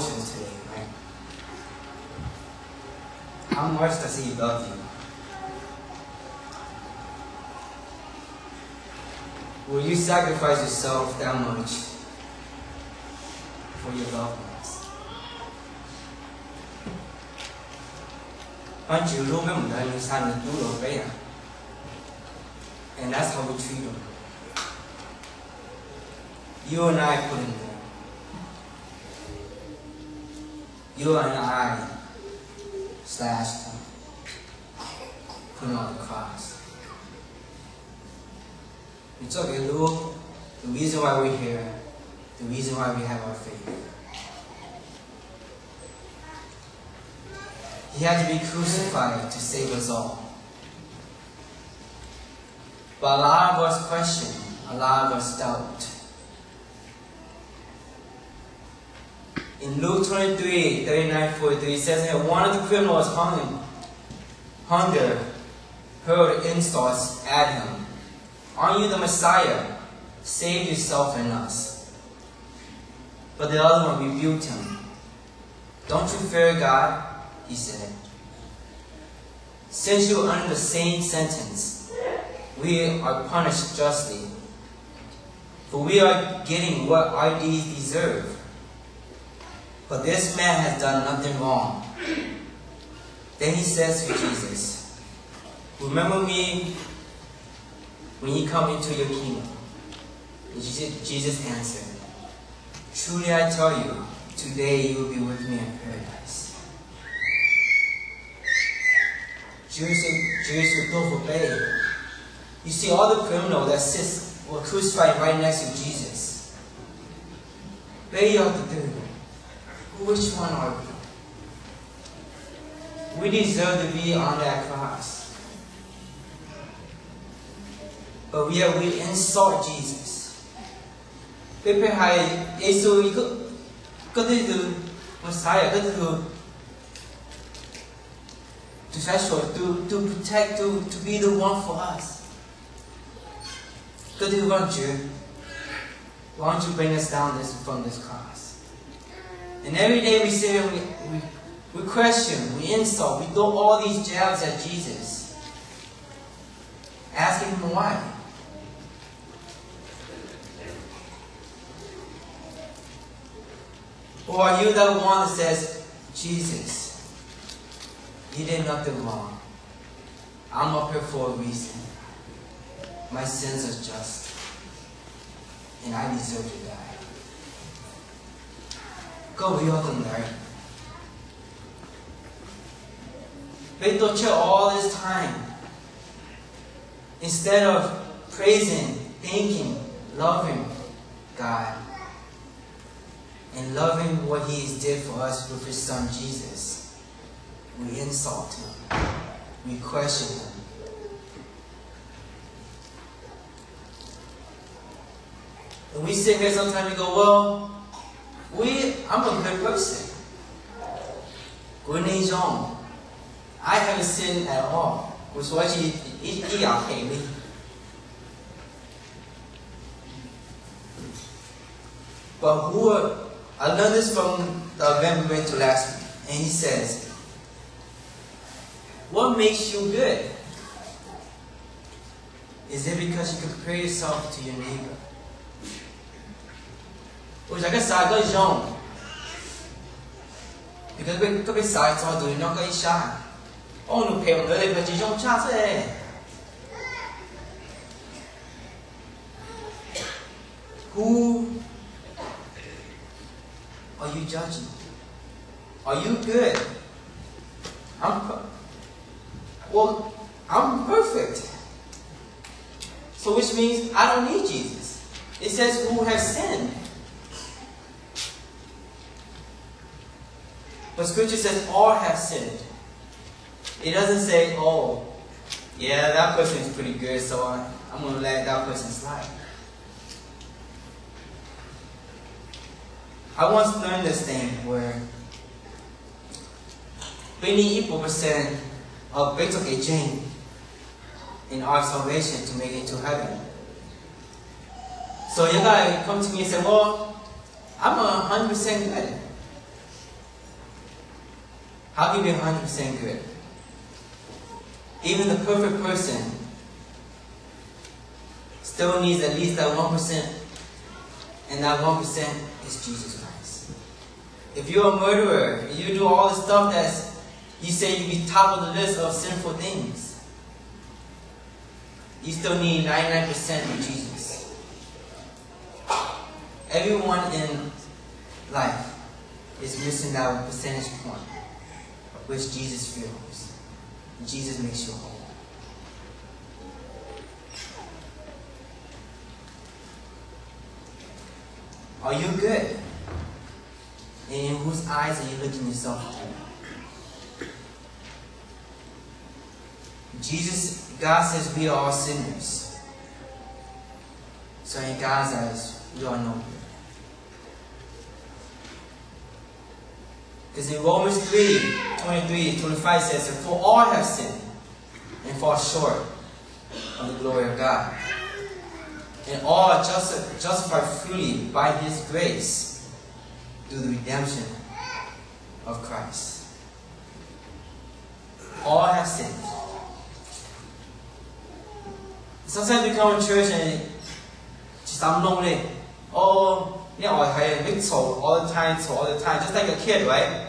emotions today, right? How much does he love you? Will you sacrifice yourself that much for your loved ones? Aren't you a little bit more you stand to do or better? And that's how we treat them. You and I couldn't. You and I slashed put on the cross. We took a look, the reason why we're here, the reason why we have our faith. He had to be crucified to save us all. But a lot of us question, a lot of us doubt. In Luke 23, 39, 43, it says that one of the criminals hung, hunger, heard insults at him. Aren't you the Messiah? Save yourself and us. But the other one rebuked him. Don't you fear God? he said. Since you are under the same sentence, we are punished justly. For we are getting what our deeds deserve. But this man has done nothing wrong. Then he says to Jesus, Remember me when you come into your kingdom. And Jesus answered, Truly I tell you, today you will be with me in paradise. Jewish, Jewish will obey. You see, all the criminals that sit were crucified right next to Jesus. They are the do. Which one are we? We deserve to be on that cross. But we are we insult Jesus. Pepe hai Yesu ikut kata itu Messiah kata itu to Joshua to, to protect, to, to be the one for us. Good why don't you? Why don't you bring us down this from this cross? And every day we sit here, we, we, we question, we insult, we throw all these jabs at Jesus. Asking him why. Or are you the one that says, Jesus, you did nothing wrong. I'm up here for a reason. My sins are just. And I deserve to die. Go we all can learn. They torture all this time. Instead of praising, thanking, loving God, and loving what He did for us with His Son Jesus. We insult him. We question him. And we sit here sometimes and go, well, we, I'm a good person. Good name's on. I haven't sinned at all. 我说一一一样系你。But who are, I learned this from the event we went to last week, and he says, what makes you good? Is it because you compare yourself to your neighbor? Who are you judging? Are you good? I'm well, I'm perfect. So which means I don't need Jesus. It says who has sinned. But scripture says all have sinned. It doesn't say, oh, yeah, that person is pretty good, so I, I'm going to let that person slide. I once learned this thing where We need equal percent of Beethoven gene in our salvation to make it to heaven. So you gotta come to me and say, well, I'm a hundred percent good. How can you be hundred percent good? Even the perfect person still needs at least that one percent, and that one percent is Jesus Christ. If you're a murderer and you do all the stuff that's you say you be top of the list of sinful things, you still need 99% of Jesus. Everyone in life is missing that percentage point, which Jesus fills. Jesus makes you whole. Are you good? And in whose eyes are you looking yourself through? Jesus, God says we are all sinners. So in God's eyes, we are no good. Because in Romans 3, 23 25 says, For all have sinned and fall short of the glory of God and all are just, justified freely by His grace through the redemption of Christ. All have sinned. Sometimes we come to church and just I'm lonely. Oh, you know, I have big soul all the time, so all the time, just like a kid, right?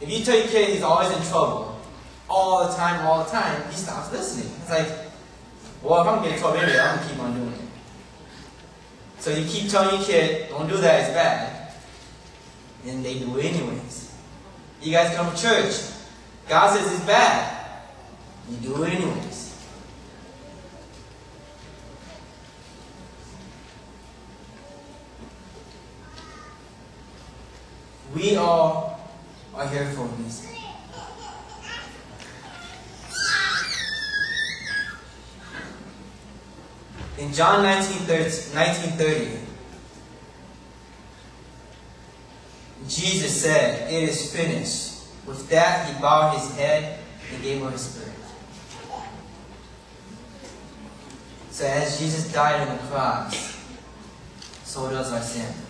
If you tell your kid he's always in trouble, all the time, all the time, he stops listening. It's like, well, if I'm getting trouble anyway, I'm gonna keep on doing it. So you keep telling your kid, don't do that, it's bad. And they do it anyways. You guys come to church. God says it's bad. You do it anyways. We all are here for reason. In John 1930, 1930, Jesus said, It is finished. With that, he bowed his head and gave up his spirit. So as Jesus died on the cross, so does our sin.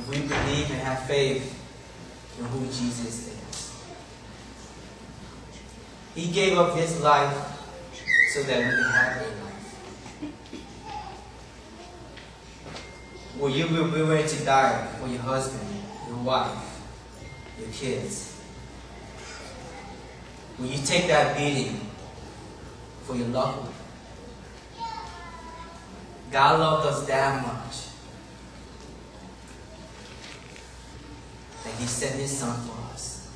If we believe and have faith in who Jesus is. He gave up his life so that we can have a life. Will you be ready to die for your husband, your wife, your kids? Will you take that beating for your loved one? God loved us that much He sent His Son for us.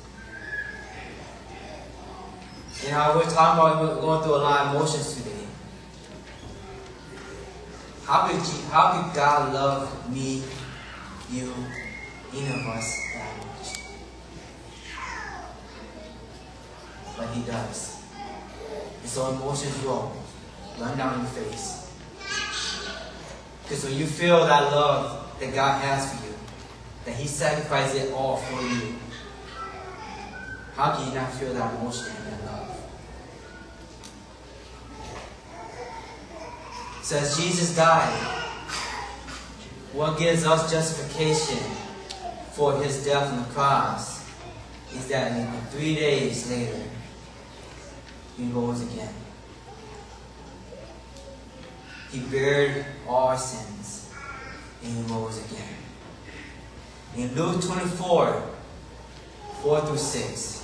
You know, we're talking about going through a lot of emotions today. How could, you, how could God love me, you, any of us that much? But He does. And so emotions roll, run down your face. Because when you feel that love that God has for you, that He sacrificed it all for you, how can you not feel that emotion and love? So as Jesus died, what gives us justification for his death on the cross is that three days later, he rose again. He buried all our sins and he rose again. In Luke 24, 4 through 6,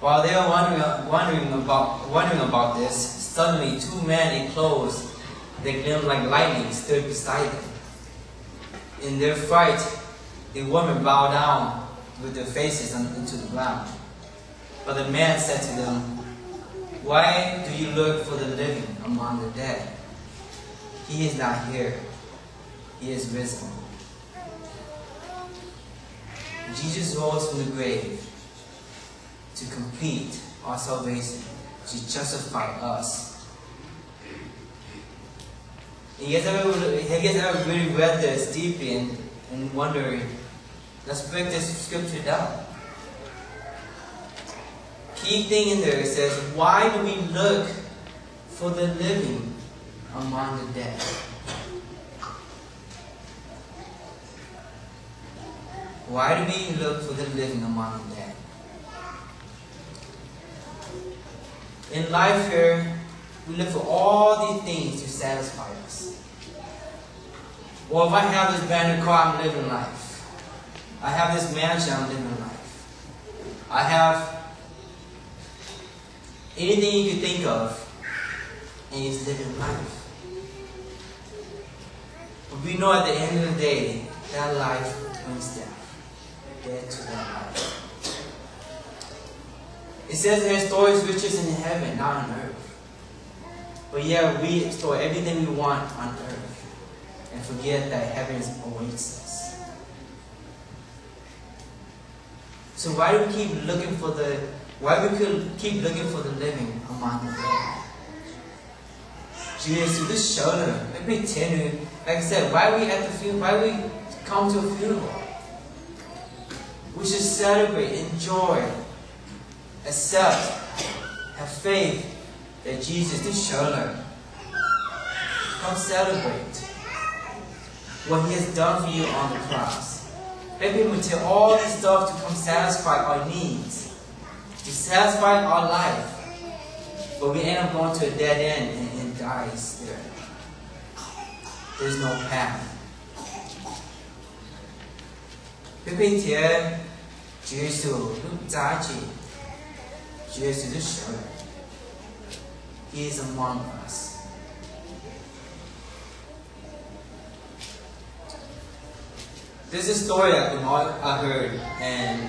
while they were wondering, wondering, about, wondering about this, Suddenly, two men in clothes that gleamed like lightning stood beside them. In their fright, the women bowed down with their faces into the ground. But the man said to them, Why do you look for the living among the dead? He is not here. He is risen. Jesus rose from the grave to complete our salvation, to justify us you guys ever, have you guys ever really read this deeply and, and wondering, Let's break this scripture down. Key thing in there it says, Why do we look for the living among the dead? Why do we look for the living among the dead? In life here, we look for all these things to satisfy us. Well, if I have this brand new car, I'm living life. I have this mansion, I'm living life. I have anything you can think of, and it's living life. But we know at the end of the day, that life brings death. Dead to. It says there stores riches in heaven, not on earth. But yeah, we store everything we want on earth and forget that heaven awaits us. So why do we keep looking for the why we could keep looking for the living among the dead? Jesus, you just show them. Let me tell you. Like I said, why we at the funeral? Why we come to a funeral? We should celebrate, enjoy, accept, have faith that Jesus is show them. Come celebrate what He has done for you on the cross. Maybe we take all this stuff to come satisfy our needs, to satisfy our life. But we end up going to a dead end and, and dies there. There's no path. 并并且耶稣都揸住耶稣的手，He is among us. There's a story that you know, I heard, and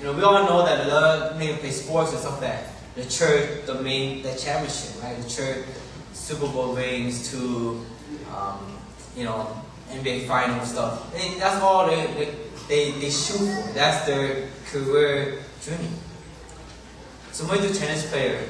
you know we all know that a lot of people play sports and stuff like that. The church, the main, the championship, right? The church Super Bowl rings to, um, you know, NBA final stuff. They, that's all they, they, they, they shoot for. That's their career dream. So when the tennis player,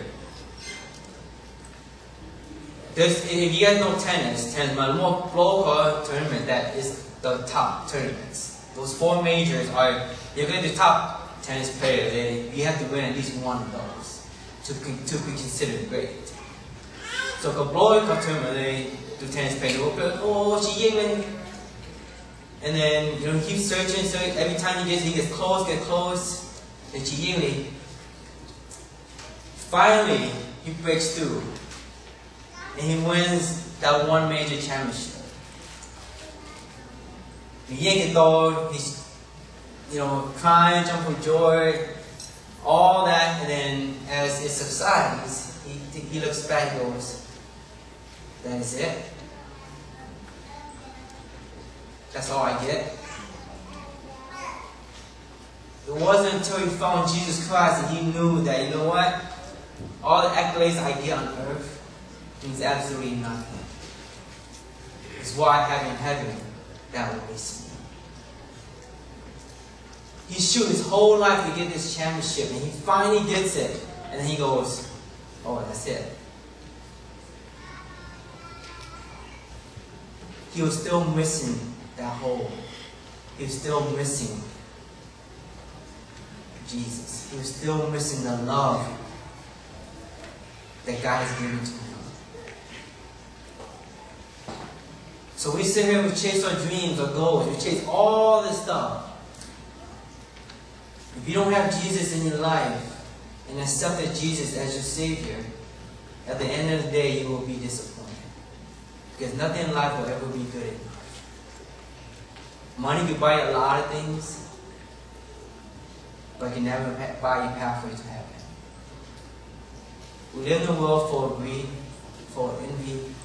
there's, if you guys know tennis, tennis, my more local tournament that is the top tournaments. Those four majors are, you're going to top tennis player, then you have to win at least one of those to, to be considered great. So the blow tournament, they do tennis player, oh, she even and then you know he keeps searching, so every time he gets he gets close, get close, and Chiyili. Finally, he breaks through. And he wins that one major championship. And he ain't get though, he's you know, crying, jumping for joy, all that, and then as it subsides, he, he looks back and goes, that is it. That's all I get. It wasn't until he found Jesus Christ that he knew that, you know what? All the accolades I get on earth means absolutely nothing. It's what I have in heaven that will me. He shoot his whole life to get this championship, and he finally gets it. And then he goes, Oh, that's it. He was still missing that hole. He's still missing Jesus. He was still missing the love that God has given to him. So we sit here, we chase our dreams, our goals, we chase all this stuff. If you don't have Jesus in your life and accepted Jesus as your Savior, at the end of the day, you will be disappointed. Because nothing in life will ever be good enough. Money can buy a lot of things, but can never buy you pathway to heaven. We live in a world full of greed, full of envy.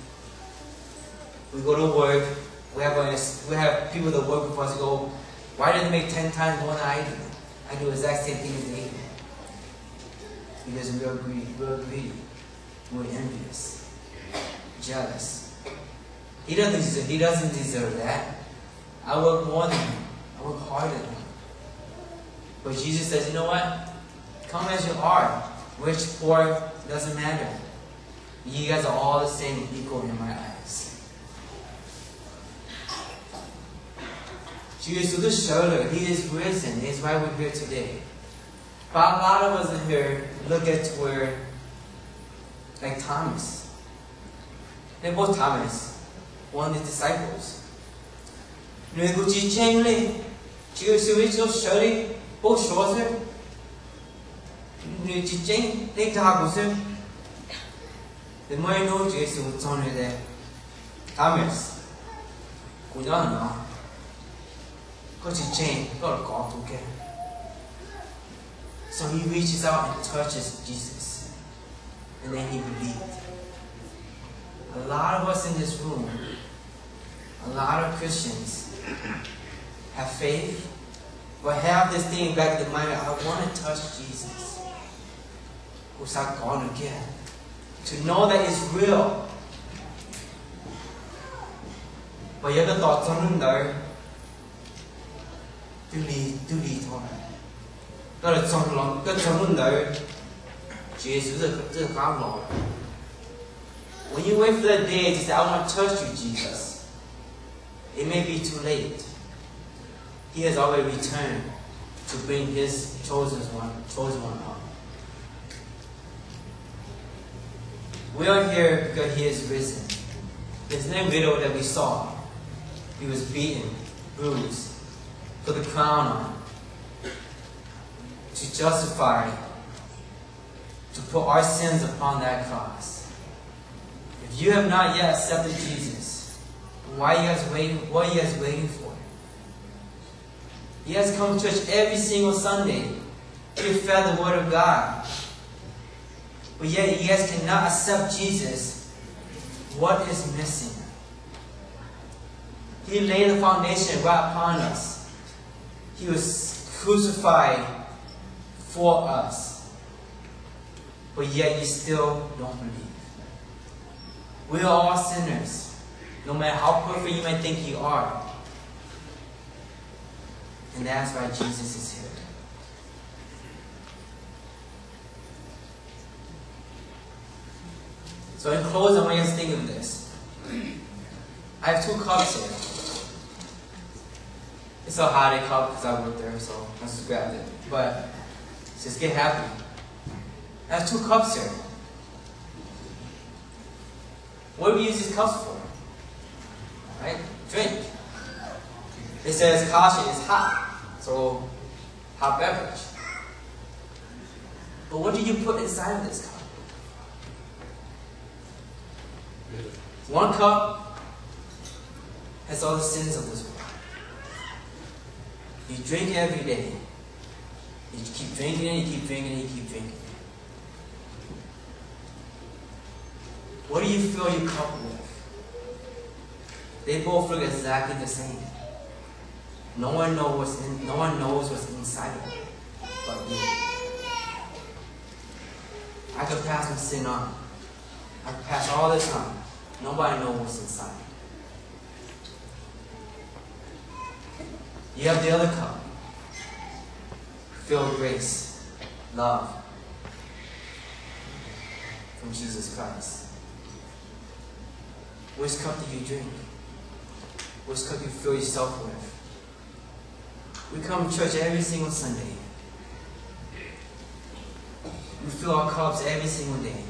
We go to work, we have, a, we have people that work with us go, why do they make 10 times more than I do? I do the exact same thing as they do. Because we're greedy, we're greedy, we're envious, jealous. He doesn't deserve, he doesn't deserve that. I work more than him. I work harder than him. But Jesus says, you know what? Come as you are. Rich, poor, doesn't matter. You guys are all the same, equal in my eyes. 主耶稣都舍了，He is risen. It's why we're here today. But a lot of us in here look at where, like Thomas. They're both Thomas, one of the disciples. 그리고 지체인리 지금 스위스 셔리 보쇼스 지체인 땡자하고스 대마이노 제스 우천에데 다메스 고단나 그 지체인 그걸 거두게 So he reaches out and touches Jesus. And then he believed. A lot of us in this room a lot of Christians have faith, but have this thing back in mind, I want to touch Jesus, who's not gone again. To know that it's real. But you ever thought something though? 둘이 둘이 thôi. 그래 trong lòng cái trong lòng đấy Jesus is the God Lord. When you wait for that day, just say, I want to touch you, Jesus it may be too late. He has already returned to bring his chosen one, chosen one home. We are here because he is risen. His name widow that we saw, he was beaten, bruised, put the crown on, to justify, to put our sins upon that cross. If you have not yet accepted Jesus, why you guys waiting? What are you waiting for? He has come to church every single Sunday. You fed the Word of God. But yet you guys cannot accept Jesus. What is missing? He laid the foundation right upon us. He was crucified for us. But yet you still don't believe. We are all sinners, no matter how perfect you might think you are. And that's why Jesus is here. So in closing, I want you to think of this. I have two cups here. It's a hot cup because I work there, so I just grabbed it. But just get happy. I have two cups here. What do we use these cups for? Right? Drink. It says caution is hot, so hot beverage. But what do you put inside of this cup? One cup has all the sins of this world. You drink every day. You keep drinking it, you keep drinking it, you keep drinking. What do you fill your cup with? They both look exactly the same. No one knows what's in, no one knows what's inside of it but. I could pass my sin on. I could pass all this on. Nobody knows what's inside. You have the other cup. Filled grace, love from Jesus Christ. Which cup do you drink? Which cup you fill yourself with? We come to church every single Sunday. We fill our cups every single day.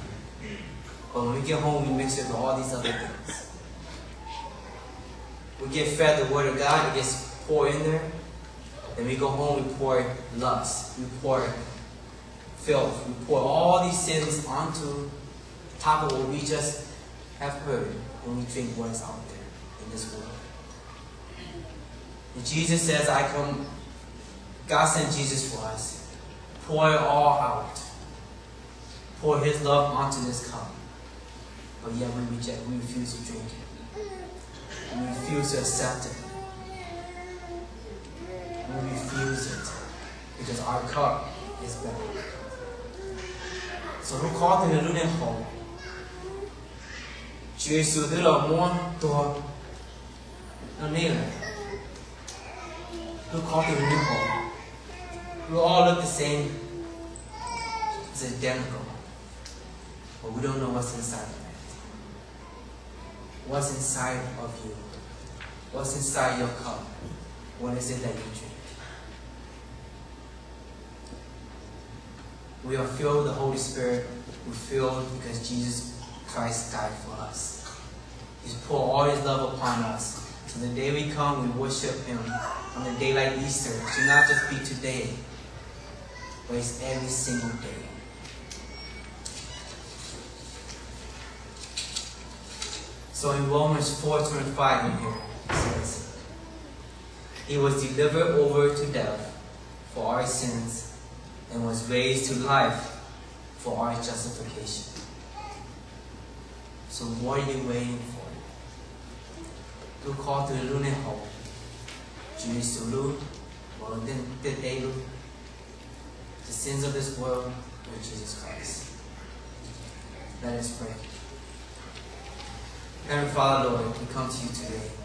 But when we get home, we mix it with all these other things. We get fed the Word of God, it gets poured in there. Then we go home, we pour lust, we pour filth, we pour all these sins onto top of what we just have heard when we drink what is out there in this world. And Jesus says, I come, God sent Jesus for us. Pour it all out. Pour his love onto this cup. But yet we reject, we refuse to drink it. And we refuse to accept it. We refuse it. Because our cup is bad. So who called the den home. Jesus, det er more to. har.，who called the Lunan home? We all look the same. It's identical. But we don't know what's inside of it. What's inside of you? What's inside your cup? What is it that you drink? We are filled with the Holy Spirit. We're filled because Jesus Christ died for us. He's poured all His love upon us. So the day we come, we worship Him. On a day like Easter, it should not just be today, but it's every single day. So in Romans 4 25 in here, it says, He was delivered over to death for our sins and was raised to life for our justification. So what are you waiting for? Du call to the lunar hole. Jewish to Lu, well then they Lu? The sins of this world with Jesus Christ. Let us pray. Heavenly Father, Lord, we come to you today.